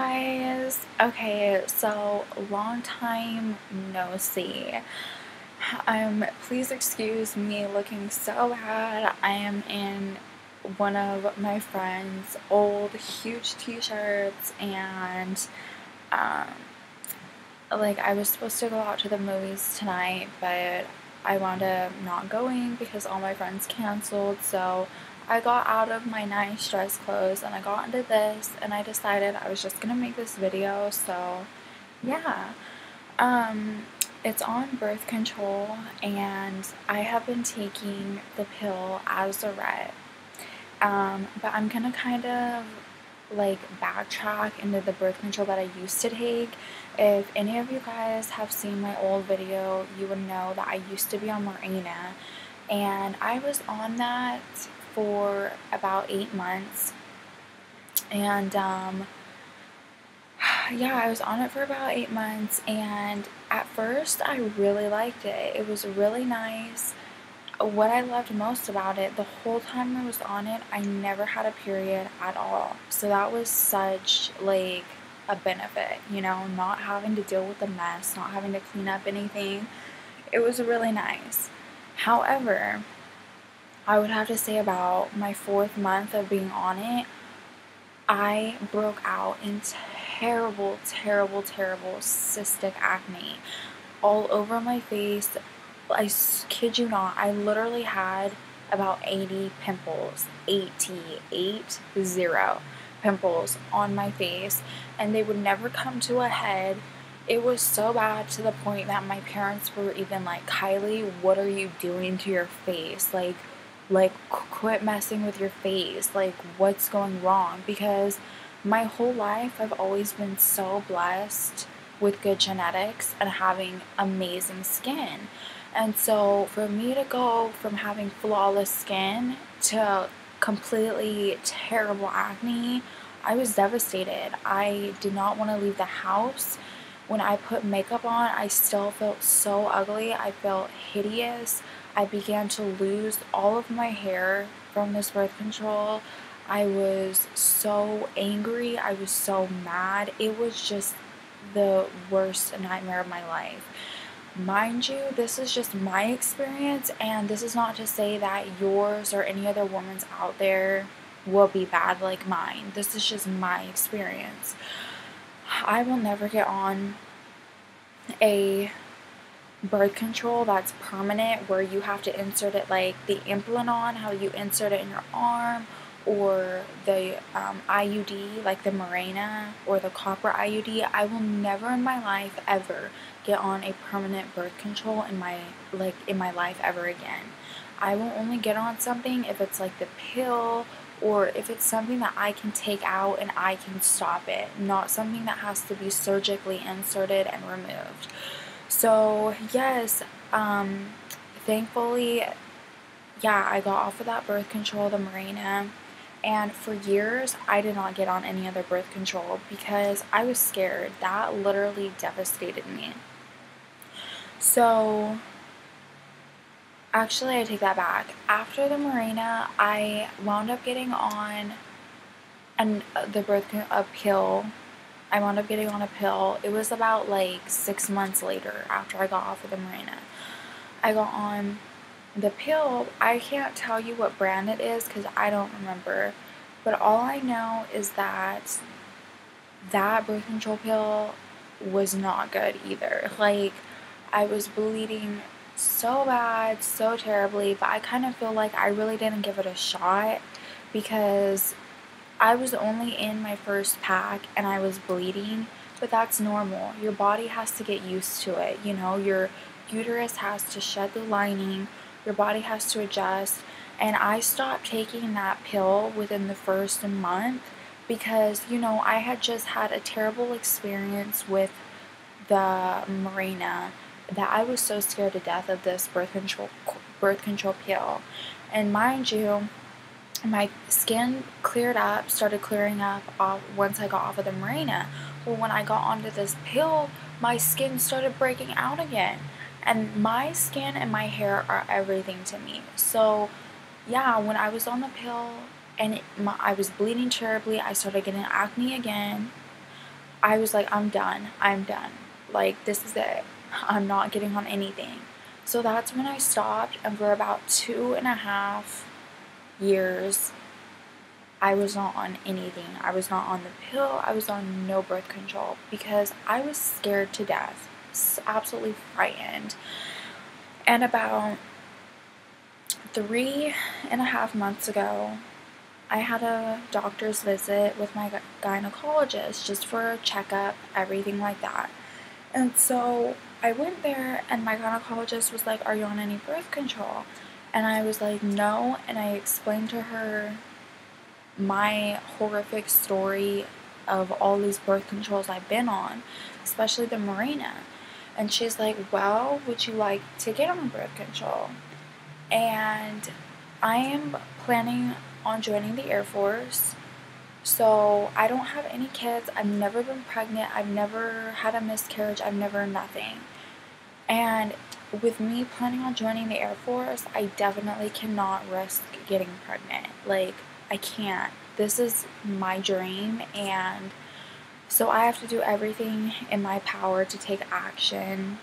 guys. Okay, so long time no see. Um, please excuse me looking so bad. I am in one of my friend's old huge t-shirts and um, like I was supposed to go out to the movies tonight, but I wound up not going because all my friends canceled. So I got out of my nice dress clothes and I got into this and I decided I was just gonna make this video so yeah um it's on birth control and I have been taking the pill Azurette um, but I'm gonna kind of like backtrack into the birth control that I used to take. If any of you guys have seen my old video, you would know that I used to be on Mirena and I was on that for about eight months. And um, yeah, I was on it for about eight months. And at first, I really liked it. It was really nice. What I loved most about it, the whole time I was on it, I never had a period at all. So that was such like a benefit, you know, not having to deal with the mess, not having to clean up anything. It was really nice. However, I would have to say about my fourth month of being on it, I broke out in terrible, terrible, terrible cystic acne all over my face. I kid you not, I literally had about 80 pimples, 80, 8, 0 pimples on my face, and they would never come to a head. It was so bad to the point that my parents were even like, Kyleigh, what are you doing to your face? Like, like quit messing with your face like what's going wrong? Because my whole life I've always been so blessed with good genetics and having amazing skin. And so for me to go from having flawless skin to completely terrible acne I was devastated. I did not want to leave the house. When I put makeup on I still felt so ugly. I felt hideous I began to lose all of my hair from this birth control. I was so angry. I was so mad. It was just the worst nightmare of my life. Mind you, this is just my experience, and this is not to say that yours or any other woman's out there will be bad like mine. This is just my experience. I will never get on a birth control that's permanent where you have to insert it like the Implanon, how you insert it in your arm, or the um, IUD, like the Mirena or the copper IUD. I will never in my life ever get on a permanent birth control in my like in my life ever again. I will only get on something if it's like the pill or if it's something that I can take out and I can stop it, not something that has to be surgically inserted and removed. So, yes, um, thankfully, yeah, I got off of that birth control, the Mirena, and for years, I did not get on any other birth control because I was scared. That literally devastated me. So, actually, I take that back. After the Mirena, I wound up getting on an, uh, the birth a pill I wound up getting on a pill. It was about like six months later after I got off of the Mirena. I got on the pill. I can't tell you what brand it is because I don't remember. But all I know is that that birth control pill was not good either. Like, I was bleeding so bad, so terribly, but I kind of feel like I really didn't give it a shot because I was only in my first pack and I was bleeding, but that's normal. Your body has to get used to it. You know, your uterus has to shed the lining, your body has to adjust. And I stopped taking that pill within the first month because, you know, I had just had a terrible experience with the Mirena that I was so scared to death of this birth control birth control pill. And mind you, my skin cleared up, started clearing up off, once I got off of the Mirena. Well, when I got onto this pill, my skin started breaking out again. And my skin and my hair are everything to me. So, yeah, when I was on the pill and it, my, I was bleeding terribly, I started getting acne again. I was like, I'm done. I'm done. Like, this is it. I'm not getting on anything. So that's when I stopped, and for about two and a half years, I was not on anything. I was not on the pill. I was on no birth control because I was scared to death, absolutely frightened. And about three and a half months ago, I had a doctor's visit with my gynecologist just for a checkup, everything like that. And so I went there, and my gynecologist was like, Are you on any birth control? And I was like, No. And I explained to her my horrific story of all these birth controls I've been on, especially the Mirena. And she's like, Well, would you like to get on birth control? And I am planning on joining the Air Force. So I don't have any kids. I've never been pregnant. I've never had a miscarriage. I've never nothing. And with me planning on joining the Air Force, I definitely cannot risk getting pregnant. Like, I can't. This is my dream, and so I have to do everything in my power to take action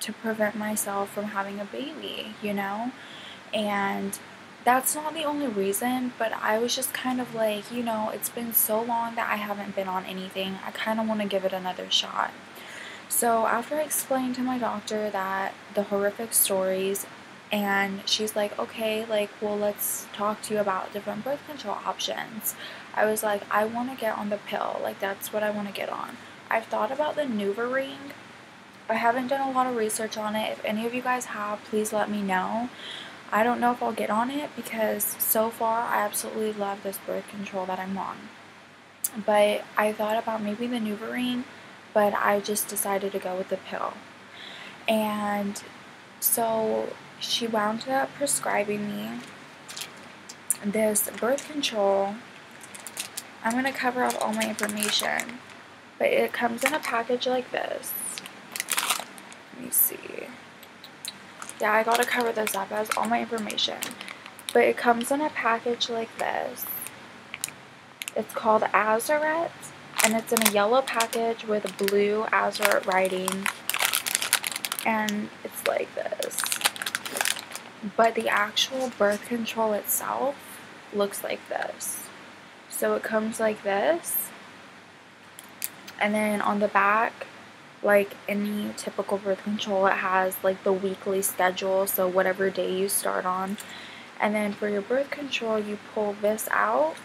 to prevent myself from having a baby, you know? And that's not the only reason, but I was just kind of like, you know, it's been so long that I haven't been on anything. I kind of want to give it another shot. So after I explained to my doctor that the horrific stories and she's like, okay, like, well, let's talk to you about different birth control options. I was like, I want to get on the pill. Like, that's what I want to get on. I've thought about the NuvaRing. I haven't done a lot of research on it. If any of you guys have, please let me know. I don't know if I'll get on it because so far I absolutely love this birth control that I'm on. But I thought about maybe the NuvaRing, but I just decided to go with the pill. And so she wound up prescribing me this birth control. I'm going to cover up all my information, but it comes in a package like this. Let me see. Yeah, I got to cover this up. Has all my information. But it comes in a package like this. It's called Azurette, and it's in a yellow package with blue Azurette writing. And it's like this but the actual birth control itself looks like this. So it comes like this, and then on the back, like any typical birth control, it has like the weekly schedule, so whatever day you start on. And then for your birth control, you pull this out.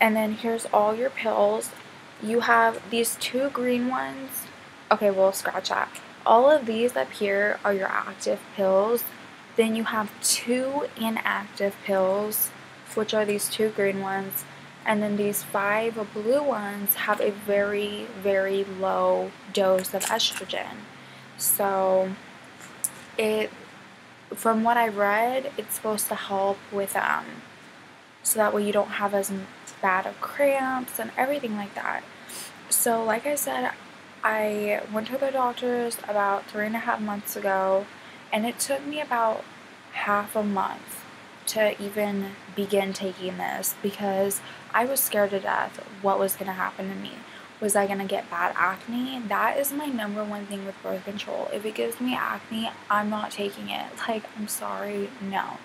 And then here's all your pills. You have these two green ones. Okay, we'll scratch that all of these up here are your active pills. Then you have two inactive pills, which are these two green ones. And then these five blue ones have a very, very low dose of estrogen. So it from what I read, it's supposed to help with um so that way you don't have as bad of cramps and everything like that. So like I said, I went to the doctor's about three and a half months ago, and it took me about half a month to even begin taking this because I was scared to death what was going to happen to me. Was I going to get bad acne? That is my number one thing with birth control. If it gives me acne, I'm not taking it. Like, I'm sorry, no.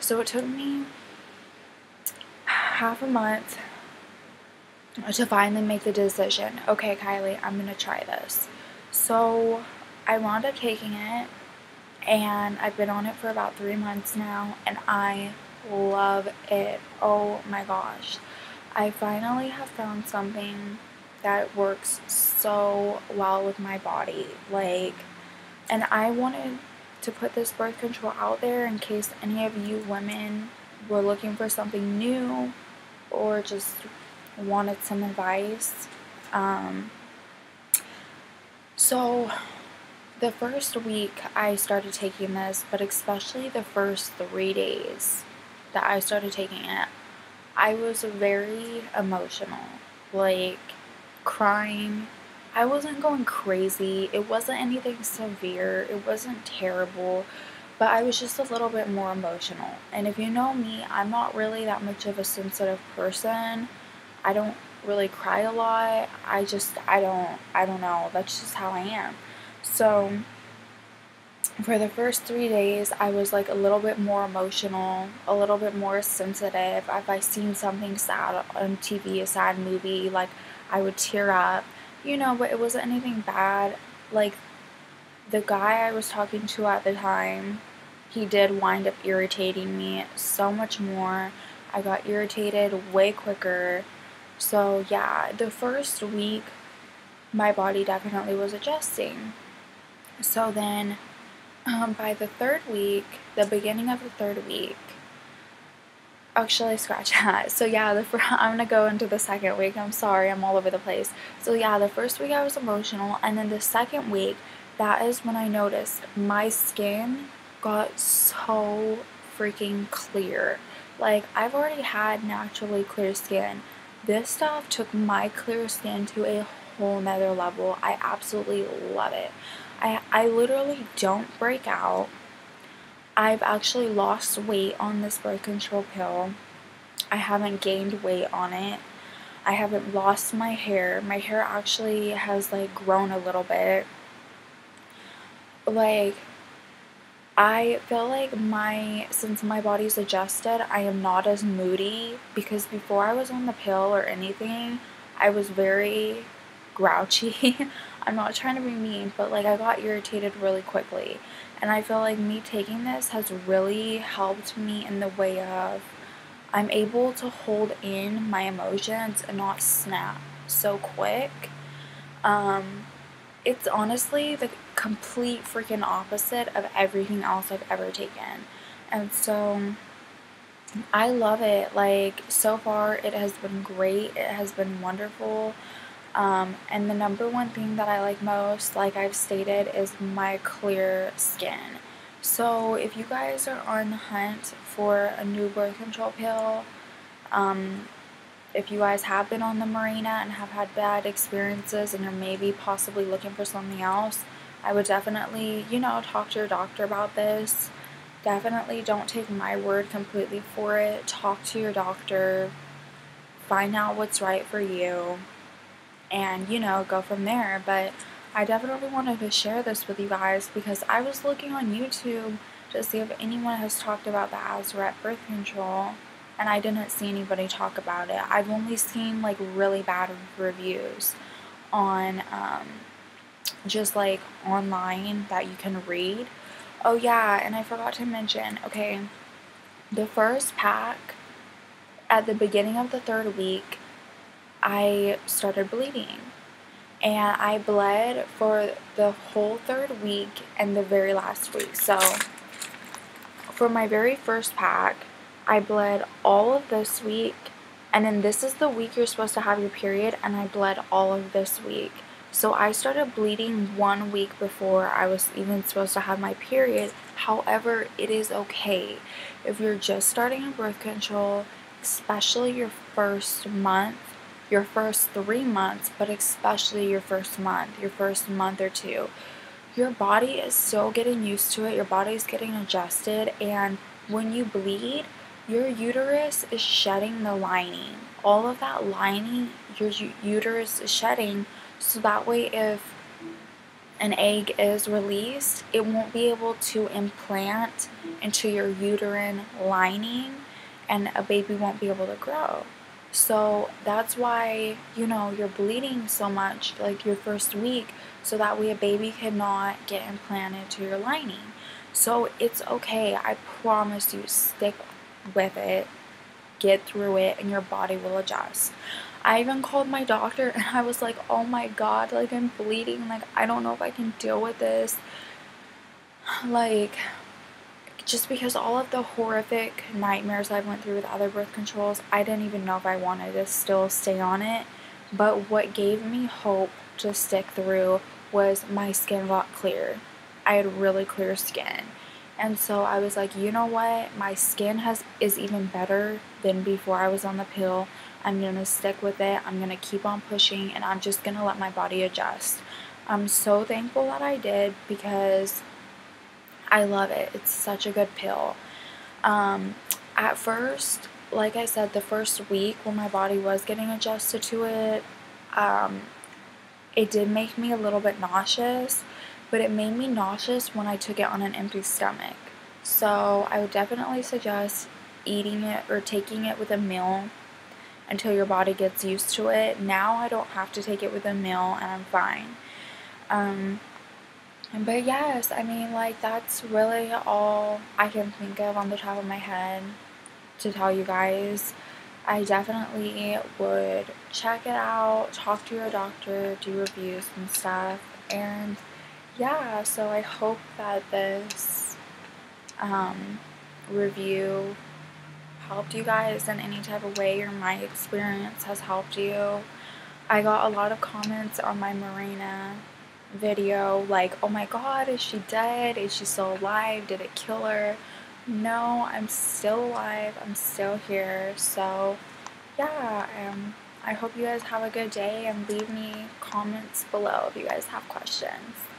So it took me half a month to finally make the decision okay, Kyleigh, I'm gonna try this. So I wound up taking it, and I've been on it for about three months now, and I love it. Oh my gosh. I finally have found something that works so well with my body. Like, and I wanted to put this birth control out there in case any of you women were looking for something new or just wanted some advice. Um, so, the first week I started taking this, but especially the first three days that I started taking it, I was very emotional. Like, crying. I wasn't going crazy. It wasn't anything severe. It wasn't terrible. But I was just a little bit more emotional. And if you know me, I'm not really that much of a sensitive person. I don't really cry a lot. I just I don't I don't know. That's just how I am. So for the first three days, I was like a little bit more emotional, a little bit more sensitive. If I seen something sad on TV, a sad movie, like I would tear up, you know, but it wasn't anything bad. Like the guy I was talking to at the time, he did wind up irritating me so much more. I got irritated way quicker. So, yeah, the first week, my body definitely was adjusting. So then um, by the third week, the beginning of the third week, actually scratch that. So yeah, the fir- I'm gonna go into the second week. I'm sorry, I'm all over the place. So yeah, the first week I was emotional, and then the second week, that is when I noticed my skin got so freaking clear. Like I've already had naturally clear skin. This stuff took my clear skin to a whole nother level. I absolutely love it. I, I literally don't break out. I've actually lost weight on this birth control pill. I haven't gained weight on it. I haven't lost my hair. My hair actually has like grown a little bit. Like I feel like my since my body's adjusted, I am not as moody because before I was on the pill or anything, I was very grouchy. I'm not trying to be mean, but like I got irritated really quickly. And I feel like me taking this has really helped me in the way of I'm able to hold in my emotions and not snap so quick. Um, it's honestly the complete freaking opposite of everything else I've ever taken. And so I love it. Like, so far, it has been great. It has been wonderful. Um, and the number one thing that I like most, like I've stated, is my clear skin. So if you guys are on the hunt for a new birth control pill, um, if you guys have been on the Mirena and have had bad experiences and you're maybe possibly looking for something else, I would definitely, you know, talk to your doctor about this. Definitely don't take my word completely for it. Talk to your doctor. Find out what's right for you and you know go from there but I definitely wanted to share this with you guys because I was looking on YouTube to see if anyone has talked about the Azurette birth control and I didn't see anybody talk about it. I've only seen like really bad reviews on um, just like online that you can read. Oh yeah, and I forgot to mention, okay, the first pack at the beginning of the third week I started bleeding. And I bled for the whole third week and the very last week. So, for my very first pack, I bled all of this week. And then this is the week you're supposed to have your period, and I bled all of this week. So I started bleeding one week before I was even supposed to have my period. However, it is okay. If you're just starting a birth control, especially your first month, your first three months, but especially your first month, your first month or two. Your body is still getting used to it, your body is getting adjusted, and when you bleed, your uterus is shedding the lining. All of that lining, your uterus is shedding, so that way, if an egg is released, it won't be able to implant into your uterine lining and a baby won't be able to grow. So that's why, you know, you're bleeding so much like your first week, so that way a baby cannot get implanted to your lining. So it's okay. I promise you, stick with it, get through it, and your body will adjust. I even called my doctor and I was like, oh my god, like I'm bleeding. Like, I don't know if I can deal with this. Like, just because all of the horrific nightmares I went through with other birth controls, I didn't even know if I wanted to still stay on it. But what gave me hope to stick through was my skin got clear. I had really clear skin. And so I was like, you know what? My skin has is even better than before I was on the pill. I'm going to stick with it. I'm going to keep on pushing and I'm just going to let my body adjust. I'm so thankful that I did because I love it. It's such a good pill. Um, at first, like I said, the first week when my body was getting adjusted to it, um, it did make me a little bit nauseous, but it made me nauseous when I took it on an empty stomach. So I would definitely suggest eating it or taking it with a meal until your body gets used to it. Now I don't have to take it with a meal and I'm fine. Um, but yes, I mean, like, that's really all I can think of on the top of my head to tell you guys. I definitely would check it out, talk to your doctor, do reviews and stuff. And yeah, so I hope that this um, review helped you guys in any type of way or my experience has helped you. I got a lot of comments on my Mirena video like, oh my god, is she dead? Is she still alive? Did it kill her? No, I'm still alive. I'm still here. So, yeah, um, I hope you guys have a good day and leave me comments below if you guys have questions.